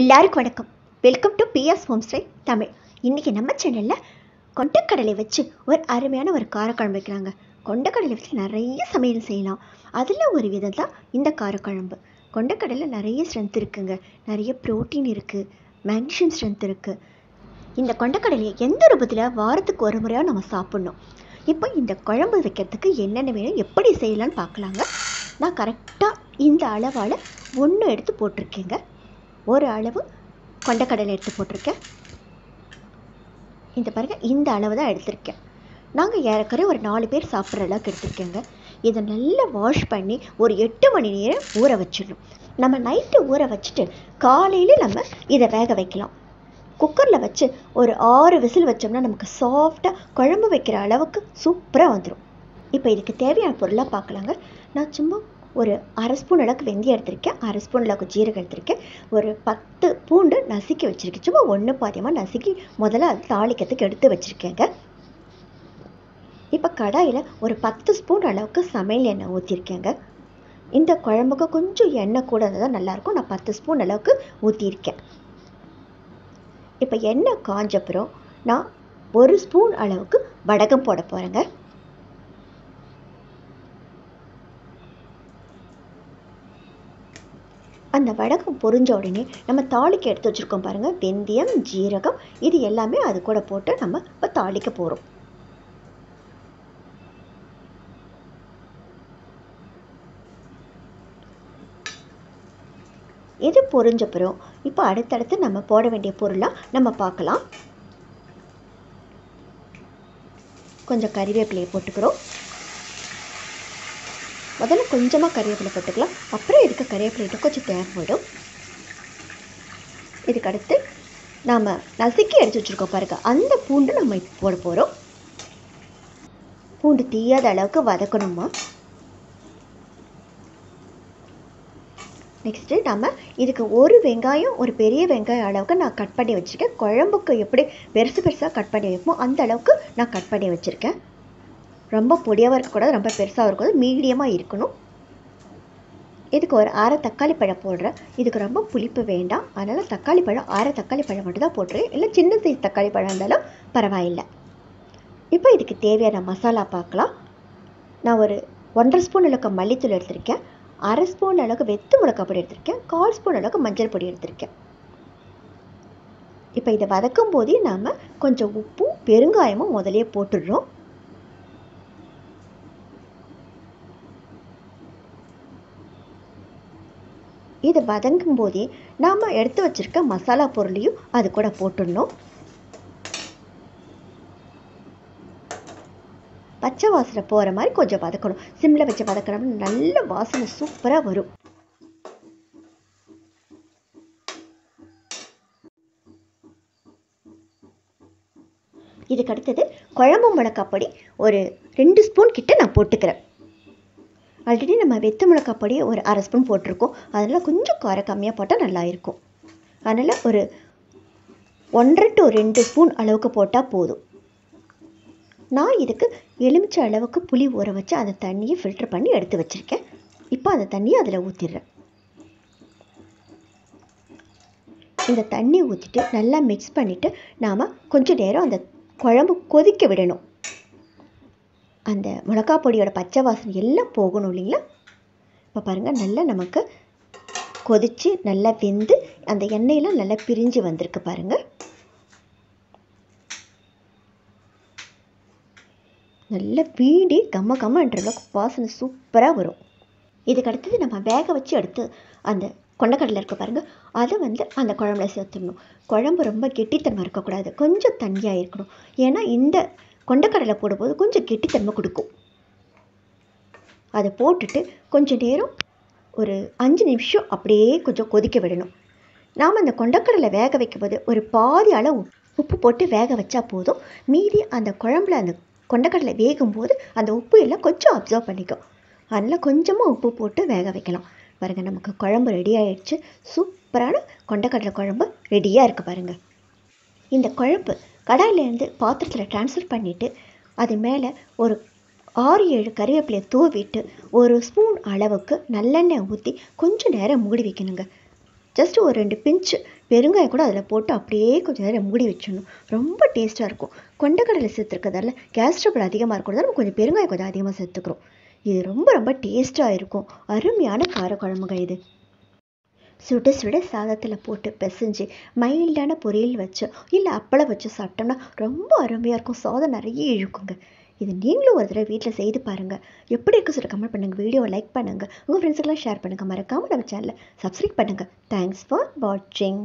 எல்லாருக்கும் வணக்கம். Welcome to BS home style Tamil. இன்றைக்கி நம்ம சேனலில் கொண்டக்கடலை வச்சு ஒரு அருமையான ஒரு காரக்குழம்பு வைக்கிறாங்க. கொண்டக்கடலை வச்சு நிறைய சமையல் செய்யலாம். அதில் ஒரு விதம் தான் இந்த காரக்குழம்பு. கொண்டக்கடலை நிறைய ஸ்ட்ரென்த் இருக்குங்க. நிறைய ப்ரோட்டீன் இருக்குது மேக்னீஷியம் ஸ்ட்ரென்த் இருக்குது இந்த கொண்டக்கடலையை எந்த ரூபத்தில் வாரத்துக்கு ஒரு முறையாக நம்ம சாப்பிட்ணும். இப்போ இந்த குழம்பு வைக்கிறதுக்கு என்னென்ன வேணும் எப்படி செய்யலாம்னு பார்க்கலாங்க. நான் கரெக்டாக இந்த அளவால் ஒன்று எடுத்து போட்டிருக்கேங்க. ஒரு அளவு கொண்டக்கடலை எடுத்து போட்டிருக்கேன். இந்த பாருங்கள் இந்த அளவு தான் எடுத்திருக்கேன். நாங்கள் ஏறக்குறைய ஒரு நாலு பேர் சாப்பிட்ற அளவுக்கு எடுத்திருக்கேங்க. இதை நல்லா வாஷ் பண்ணி ஒரு எட்டு மணி நேரம் ஊற வச்சிடணும். நம்ம நைட்டு ஊற வச்சுட்டு காலையில் நம்ம இதை வேக வைக்கலாம். குக்கரில் வச்சு ஒரு ஆறு விசில் வச்சோம்னா நமக்கு சாஃப்டாக குழம்பு வைக்கிற அளவுக்கு சூப்பராக வந்துடும் இப்போ இதுக்கு தேவையான பொருளாக பார்க்கலாங்க. நான் சும்மா ஒரு அரை ஸ்பூன் அளவுக்கு வெந்தயம் எடுத்திருக்கேன் அரை ஸ்பூன் அளவுக்கு ஜீரகம் எடுத்திருக்கேன். ஒரு பத்து பூண்டு நசுக்கி வச்சுருக்கேன். சும்மா ஒன்று பாதியமாக நசுக்கி முதல்ல அது தாளிக்கிறதுக்கு எடுத்து வச்சுருக்கேங்க. இப்போ கடாயில் ஒரு பத்து ஸ்பூன் அளவுக்கு சமையல் எண்ணெய் ஊற்றிருக்கேங்க இந்த குழம்புக்கு கொஞ்சம் எண்ணெய் கூட இருந்தால் தான் நல்லாயிருக்கும். நான் பத்து ஸ்பூன் அளவுக்கு ஊற்றிருக்கேன் இப்போ எண்ணெய் காஞ்சப்புறம் நான் ஒரு ஸ்பூன் அளவுக்கு வடகம் போட போகிறேங்க அந்த வடகம் பொரிஞ்ச உடனே நம்ம தாளிக்க எடுத்து வச்சுருக்கோம் பாருங்கள் வெந்தயம் ஜீரகம் இது எல்லாமே அது கூட போட்டு நம்ம இப்போ தாளிக்க போகிறோம் இது பொரிஞ்சப்புறம் இப்போ அடுத்தடுத்து நம்ம போட வேண்டிய பொருளாக நம்ம பார்க்கலாம். கொஞ்சம் கறிவேப்பிலையை போட்டுக்கிறோம். முதல்ல கொஞ்சமாக கறிவேப்பிலை போட்டுக்கலாம். அப்புறம் இதுக்கு கறிவேப்பிலை கொஞ்சம் தேவைப்படும் இதுக்கு அடுத்து நாம் நசுக்கி அடித்து வச்சுருக்கோம் பாருங்க. அந்த பூண்டு நம்ம இப்போ போட போகிறோம் பூண்டு தீயாத அளவுக்கு வதக்கணுமா? நெக்ஸ்ட்டு நம்ம இதுக்கு ஒரு வெங்காயம் ஒரு பெரிய வெங்காயம் அளவுக்கு நான் கட் பண்ணி வச்சுருக்கேன். குழம்புக்கு எப்படி பெருசு பெருசாக கட் பண்ணி வைப்போம் அந்த அளவுக்கு நான் கட் பண்ணி வச்சுருக்கேன். ரொம்ப பொடியாகவும் இருக்கக்கூடாது ரொம்ப பெருசாகவும் இருக்கக்கூடாது மீடியமாக இருக்கணும். இதுக்கு ஒரு அரை தக்காளி பழம் போடுறேன். இதுக்கு ரொம்ப புளிப்பு வேண்டாம். அதனால் தக்காளி பழம் அரை தக்காளி பழம் மட்டும் தான் இல்லை சின்ன சைஸ் தக்காளி பழம் இருந்தாலும் பரவாயில்லை. இப்போ இதுக்கு தேவையான மசாலா பார்க்கலாம். நான் ஒரு ஒன்றரை ஸ்பூன் அளவுக்கு மல்லித்தூள் எடுத்திருக்கேன். அரை ஸ்பூன் அளவுக்கு வெத்து மிளகா பொடி எடுத்திருக்கேன். கால் ஸ்பூன் அளவுக்கு மஞ்சள் பொடி எடுத்திருக்கேன். இப்போ இதை வதக்கும் போதே நாம் கொஞ்சம் உப்பும் பெருங்காயமும் முதலே போட்டுடுறோம். இது வதங்கும் போதே நாம் எடுத்து வச்சுருக்க மசாலா பொருளையும் அது கூட போட்டுடணும். பச்சை வாசனை போகிற மாதிரி கொஞ்சம் வதக்கணும். சிம்மில் வச்சு வதக்கணும்னு நல்ல வாசனை சூப்பராக வரும். இதுக்கு அடுத்தது குழம்பு மிளகாப்பொடி ஒரு ரெண்டு ஸ்பூன் கிட்ட நான் போட்டுக்கிறேன். ஆல்ரெடி நம்ம வெத்து மிளகாப்பொடி ஒரு அரை ஸ்பூன் போட்டிருக்கோம். அதனால் கொஞ்சம் காரம் கம்மியாக போட்டால் நல்லா இருக்கும். அதனால் ஒரு ஒன்றரை டு ரெண்டு ஸ்பூன் அளவுக்கு போட்டால் போதும். நான் இதுக்கு எலுமிச்சை அளவுக்கு புளி ஊற வச்சு அந்த தண்ணியை ஃபில்டர் பண்ணி எடுத்து வச்சுருக்கேன். இப்போ அந்த தண்ணியை அதில் ஊற்றிடுறேன் இந்த தண்ணி ஊற்றிட்டு நல்லா மிக்ஸ் பண்ணிவிட்டு நாம் கொஞ்சம் நேரம் அந்த குழம்பு கொதிக்க விடணும். அந்த மிளகா பொடியோட பச்சை வாசனை எல்லாம் போகணும் இல்லைங்களா? இப்போ பாருங்கள் நல்லா நமக்கு கொதித்து நல்லா வெந்து அந்த எண்ணெயெல்லாம் நல்லா பிரிஞ்சு வந்திருக்கு பாருங்கள் நல்லா வீடி கம்ம கம்மன்ற அளவுக்கு வாசனை சூப்பராக வரும். இதுக்கு அடுத்தது நம்ம வேக வச்சு எடுத்து அந்த கொண்டக்கடலை இருக்க பாருங்கள் அதை வந்து அந்த குழம்புல சேர்த்துடணும். குழம்பு ரொம்ப கெட்டித்தன்மை இருக்கக்கூடாது கொஞ்சம் தண்ணியாக இருக்கணும். ஏன்னா இந்த கொண்டக்கடலை போடும்போது கொஞ்சம் கெட்டித்தன்மை கொடுக்கும். அதை போட்டுட்டு கொஞ்சம் நேரம் ஒரு அஞ்சு நிமிஷம் அப்படியே கொஞ்சம் கொதிக்க விடணும். நாம் அந்த கொண்டக்கடலை வேக வைக்கும்போது ஒரு பாதி அளவு உப்பு போட்டு வேக வச்சா போதும். மீதி அந்த குழம்புல அந்த கொண்டக்கடலை வேகும்போது அந்த உப்பு எல்லாம் கொஞ்சம் அப்சர்வ் பண்ணிக்கும். அதனால் கொஞ்சமாக உப்பு போட்டு வேக வைக்கலாம். பாருங்கள் நமக்கு குழம்பு ரெடி ஆயிடுச்சு. சூப்பரான கொண்டக்கடலை குழம்பு ரெடியாக இருக்குது பாருங்கள் இந்த குழம்பு கடாயிலேருந்து பாத்திரத்தில் ட்ரான்ஸ்ஃபர் பண்ணிவிட்டு அது மேலே ஒரு ஆறு ஏழு கறிவேப்பிலையை தூவிட்டு ஒரு ஸ்பூன் அளவுக்கு நல்லெண்ணெய் ஊற்றி கொஞ்சம் நேரம் மூடி வைக்கணுங்க. ஜஸ்ட் ஒரு ரெண்டு பிஞ்சு பெருங்காயம் கூட அதில் போட்டு அப்படியே கொஞ்சம் நேரம் மூடி வச்சிடணும். ரொம்ப டேஸ்ட்டாக இருக்கும். கொண்டக்கடலை சேர்த்துருக்கதால கேஸ் ட்ரபிள் அதிகமாக இருக்கிறதால நம்ம கொஞ்சம் பெருங்காயம் கொஞ்சம் அதிகமாக சேர்த்துக்கிறோம். இது ரொம்ப ரொம்ப டேஸ்ட்டாக இருக்கும். அருமையான காரக்குழம்புங்க இது. சுட சுட சாதத்தில் போட்டு பிசைஞ்சு மைல்டான பொரியல் வச்சு இல்லை அப்பளம் வச்சு சாப்பிட்டோம்னா ரொம்ப அருமையாக இருக்கும். சாதம் நிறைய இழுக்குங்க. இது நீங்களும் ஒரு தடவை வீட்டில் செய்து பாருங்கள் எப்படி இருக்கும் சொல்லி கமெண்ட் பண்ணுங்கள் வீடியோவை லைக் பண்ணுங்கள் உங்கள் ஃப்ரெண்ட்ஸுக்கெல்லாம் ஷேர் பண்ணுங்கள் மறக்காமல் நம்ம சேனலை சப்ஸ்கிரைப் பண்ணுங்கள் தேங்க்ஸ் ஃபார் வாட்சிங்